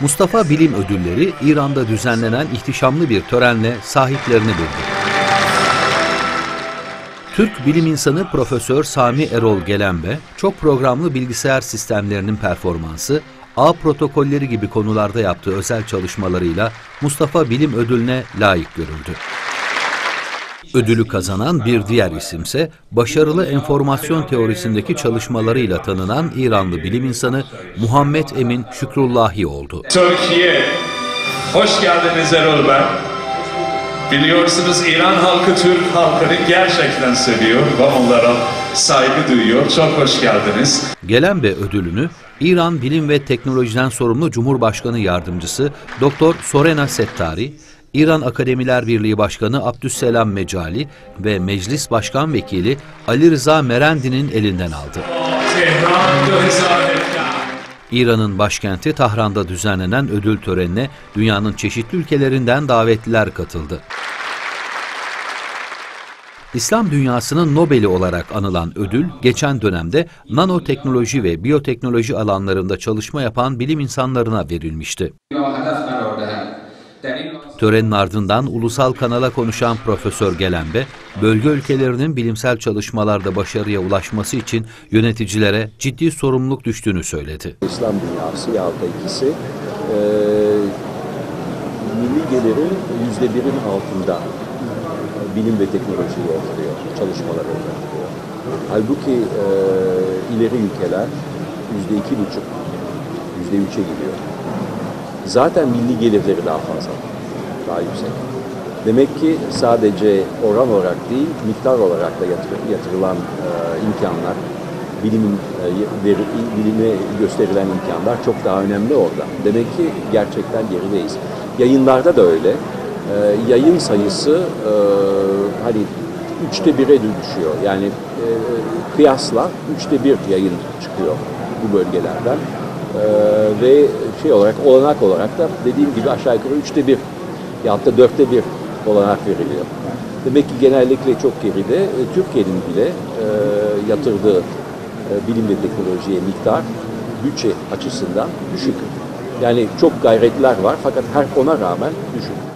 Mustafa Bilim Ödülleri İran'da düzenlenen ihtişamlı bir törenle sahiplerini buldu. Türk bilim insanı Profesör Sami Erol Gelenbe, çok programlı bilgisayar sistemlerinin performansı, ağ protokolleri gibi konularda yaptığı özel çalışmalarıyla Mustafa Bilim Ödülü'ne layık görüldü. Ödülü kazanan bir diğer isimse başarılı enformasyon teorisindeki çalışmalarıyla tanınan İranlı bilim insanı Muhammed Emin Şükrullahi oldu. Türkiye, hoş geldiniz Erol Bey. Biliyorsunuz İran halkı Türk halkını gerçekten seviyor ve onlara saygı duyuyor. Çok hoş geldiniz. Gelenbe ödülünü İran Bilim ve Teknolojiden sorumlu Cumhurbaşkanı Yardımcısı Doktor Sorena Settari, İran Akademiler Birliği Başkanı Abdüsselam Mecali ve Meclis Başkan Vekili Ali Rıza Merendi'nin elinden aldı. Tehran 2017 İran'ın başkenti Tahran'da düzenlenen ödül törenine dünyanın çeşitli ülkelerinden davetliler katıldı. İslam dünyasının Nobel'i olarak anılan ödül, geçen dönemde nanoteknoloji ve biyoteknoloji alanlarında çalışma yapan bilim insanlarına verilmişti. Törenin ardından ulusal kanala konuşan Profesör Gelenbe, bölge ülkelerinin bilimsel çalışmalarda başarıya ulaşması için yöneticilere ciddi sorumluluk düştüğünü söyledi. İslam dünyası ya da ikisi e, milli gelirin yüzde birin altında bilim ve teknolojiyi yatırıyor, çalışmaları yatırıyor. Halbuki e, ileri ülkeler yüzde iki buçuk, yüzde üçe gidiyor. Zaten milli gelirleri daha fazla, daha yüksek. Demek ki sadece oran olarak değil, miktar olarak da yatır, yatırılan e, imkanlar, bilimin e, veri, bilime gösterilen imkanlar çok daha önemli orada. Demek ki gerçekten gerideyiz. Yayınlarda da öyle. E, yayın sayısı e, hani üçte bire düşüyor. Yani e, kıyasla üçte bir yayın çıkıyor bu bölgelerden. E, ve şey olarak olanak olarak da dediğim gibi aşağı yukarı üçte bir ya da dörtte bir olanak veriliyor. Demek ki genellikle çok geride. E, Türkiye'nin bile e, yatırdığı e, bilim ve teknolojiye miktar bütçe açısından düşük. Yani çok gayretler var fakat her ona rağmen düşük.